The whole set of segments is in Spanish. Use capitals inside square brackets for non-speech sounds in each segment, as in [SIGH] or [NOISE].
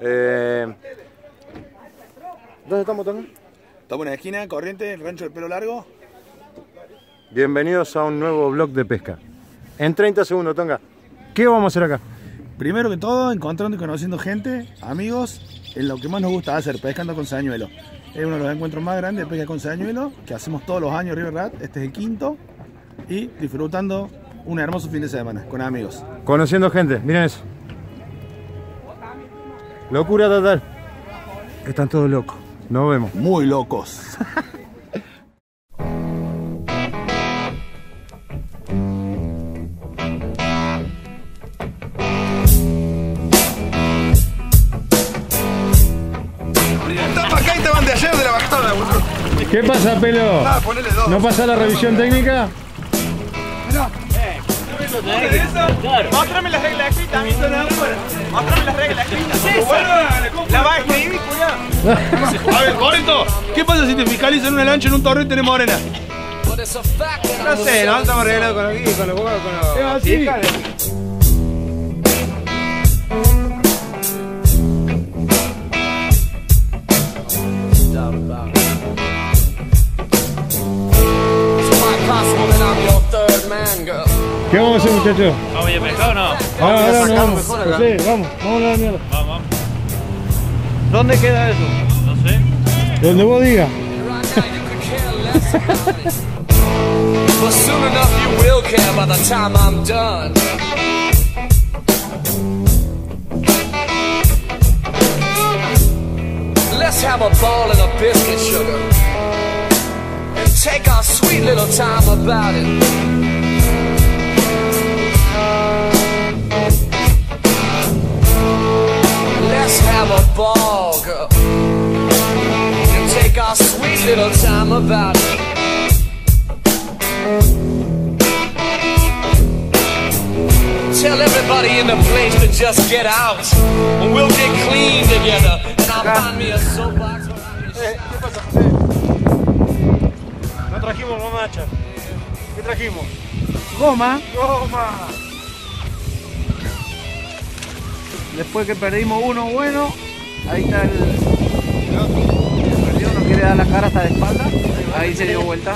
Eh, ¿Dónde estamos, Tonga? Estamos en la esquina, corriente, el rancho del pelo largo. Bienvenidos a un nuevo vlog de pesca. En 30 segundos, Tonga. ¿Qué vamos a hacer acá? Primero que todo, encontrando y conociendo gente, amigos, en lo que más nos gusta hacer, pescando con sañuelo. Es uno de los encuentros más grandes de pesca con sañuelo que hacemos todos los años River Rat. Este es el quinto. Y disfrutando un hermoso fin de semana con amigos. Conociendo gente, miren eso. Locura total. Están todos locos. Nos vemos. Muy locos. Tapa acá y te van de ayer de la boludo. ¿Qué pasa, pelo? Ah, ponele dos. ¿No pasa la revisión técnica? Mostrame las reglas escritas, mi Mostrame las reglas escritas. La vas a escribir, cuidado. [LAUGHS] A ver, Corinto, ¿qué pasa si te fiscalizan una lancha en un torrente de morena? No sé, no estamos arreglando con aquí, con los con los. ¿Qué vamos a hacer, muchachos? ¿Vamos a ir a pescar o no? Ahora, ahora, no, vamos. Sí, vamos, vamos a la mierda. Vamos, vamos. ¿Dónde queda eso? No sé. Donde vos digas. But soon enough you will care by the time I'm done. Let's have a ball and a biscuit, sugar. And take our sweet little time about it. Ball, girl. And take our sweet little time about it. Tell everybody in the place to just get out. And we'll get clean together. And I'll find me a soapbox. No trajimos mamacha. ¿Qué trajimos? Goma. Goma. Después que perdimos uno bueno, ahí está el. perdido, no quiere dar la cara hasta de espalda. Ahí se dio vuelta.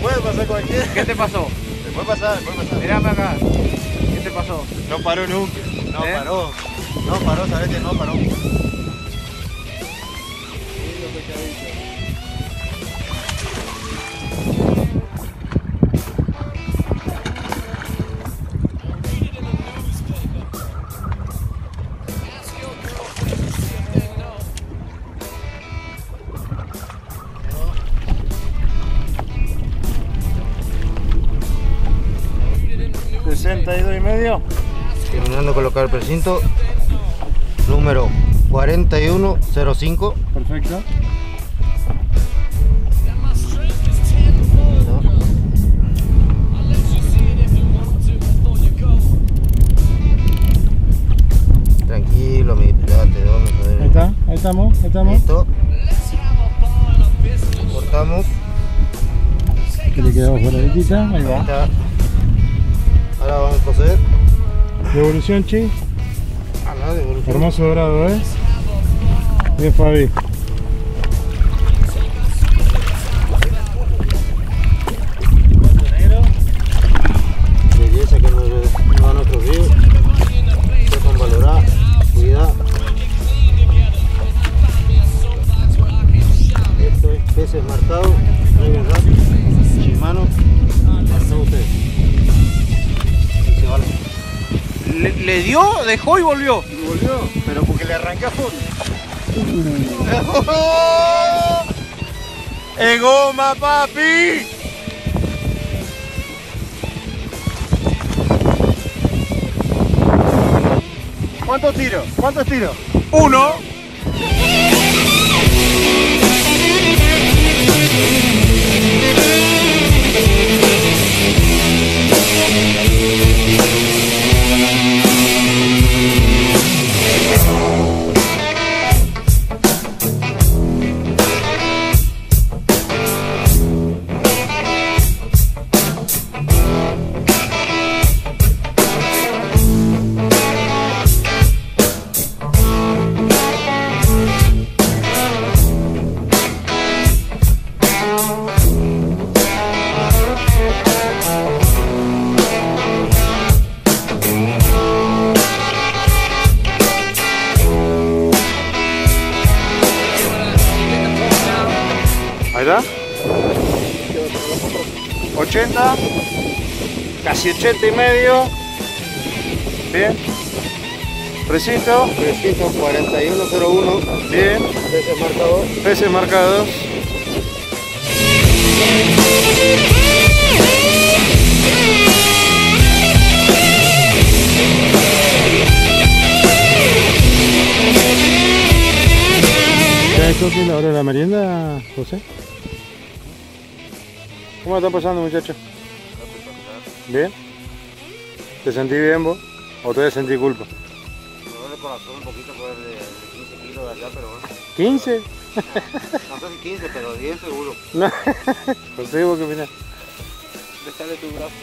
puede pasar cualquiera. ¿Qué te pasó? Puede pasar, puede pasar. Mirame acá. ¿Qué te pasó? No paró nunca. No ¿Eh? paró. No paró, sabes que no paró. Y medio. Terminando de colocar el precinto. Número 4105. Perfecto. Tranquilo, mi date, vamos a Ahí ver. está, ahí estamos, ahí estamos. Listo. Cortamos. Que le quedamos por la letita. Ahí Ahí va. está. Coser. Devolución, chi. A la devolución. Hermoso dorado, ¿eh? Bien, Fabi. dio, dejó y volvió. Y volvió, pero porque le arranqué a fondo. [LAUGHS] ¡En goma, papi! ¿Cuántos tiros? ¿Cuántos tiros? Uno. [LAUGHS] 80, casi 80 y medio. Bien. Precinto, 34101, bien. ese marcador. Peces marcados. ¿Ya hecho aquí la hora de la merienda, José? ¿Cómo está pasando, muchacho? ¿Bien? ¿Te sentí bien vos? ¿O te sentí culpa? Me duele el corazón un poquito por el de 15 kilos de allá, pero bueno. ¿15? No sé si 15, pero 10 seguro. [LAUGHS] No. José, ¿vos qué opinás? Déjale tu brazo.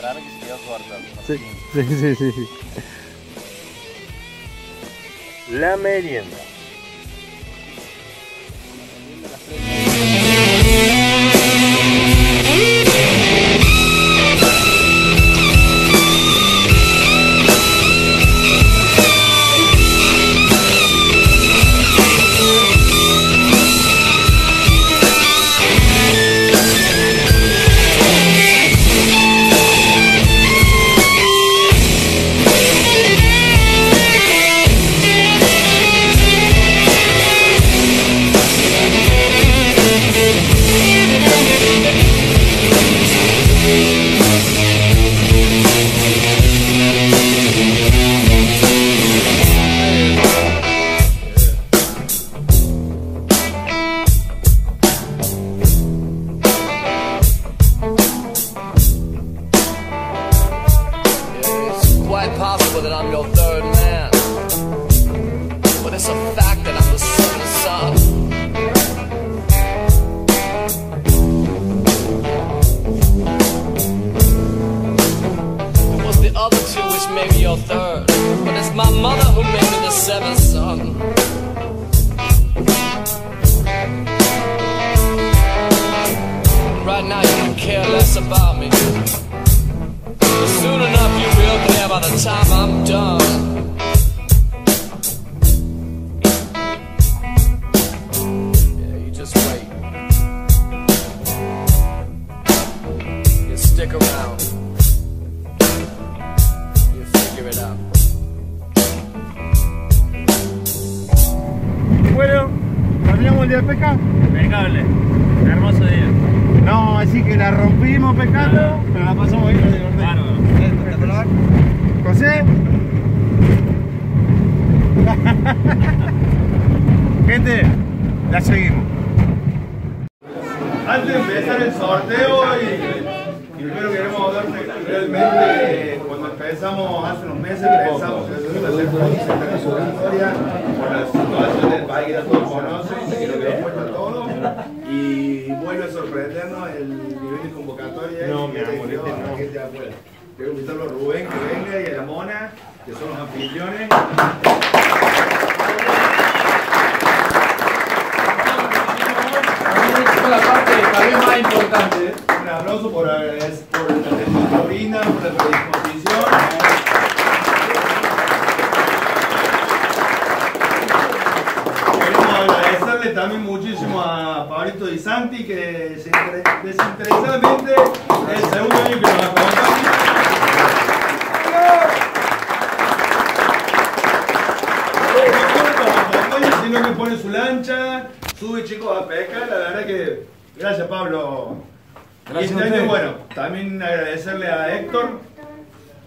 Raro que se quedó corto. Sí, sí, sí, sí. La merienda. Time I'm done. Yeah, you just wait. You stick around. You figure it out. Bueno, ¿terminamos el día de pesca? Impecable. Un hermoso día. No, así que la rompimos pescando, pero la pasamos bien, nos divertimos. José. Gente, la seguimos. Antes de empezar el sorteo y, y primero queremos hablar realmente cuando empezamos hace unos meses pensamos que se iba a hacer una historia por la situación del país que ya todos conocen y lo que nos cuesta a todos y vuelve a sorprendernos el nivel de convocatoria No, y mi amor, que este a la no. gente afuera. Quiero invitarlo a Rubén que venga y a la Mona, que son los anfitriones. La parte vez más importante. Un aplauso por, agradecer- por la atención que brindan, por la predisposición. Queremos agradecerle también muchísimo a Pablito Di Santi, que desinteresadamente es el segundo año que nos acompaña. No solo nos que pone su lancha, sube chicos a pescar, la verdad que gracias Pablo. Gracias y bueno, también agradecerle a Héctor,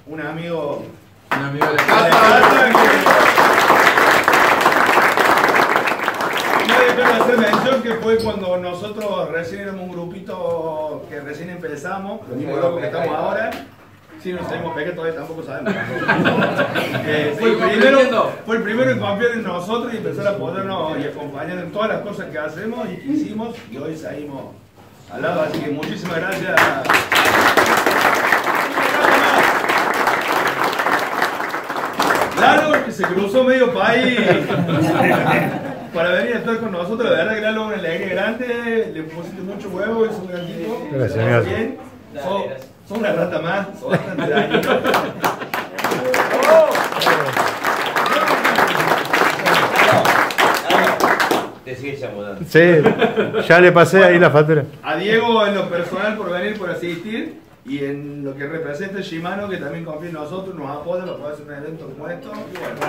un amigo Un amigo de de casa. casa que no dejé de hacer mención que fue cuando nosotros recién éramos un grupito que recién empezamos, lo mismo loco que estamos ahora. Sí, no sabemos pegar, todavía tampoco sabemos. [LAUGHS] Eh, fue, el primero, fue el primero en confiar en nosotros y empezar a podernos y acompañar en todas las cosas que hacemos y que hicimos y hoy salimos al lado. Así que muchísimas gracias. Lalo, que se cruzó medio país [LAUGHS] para venir a estar con nosotros. La verdad que Lalo es una alegría grande, le pusiste mucho huevo, es un gran tipo. Gracias, gracias. Una rata más, sos bastante dañino. [LAUGHS] Te sigue llamando. Sí, ya le pasé ahí la factura. A Diego en lo personal por venir, por asistir. Y en lo que representa Shimano, que también confía en nosotros, nos apoya para poder hacer un evento como esto. Y bueno,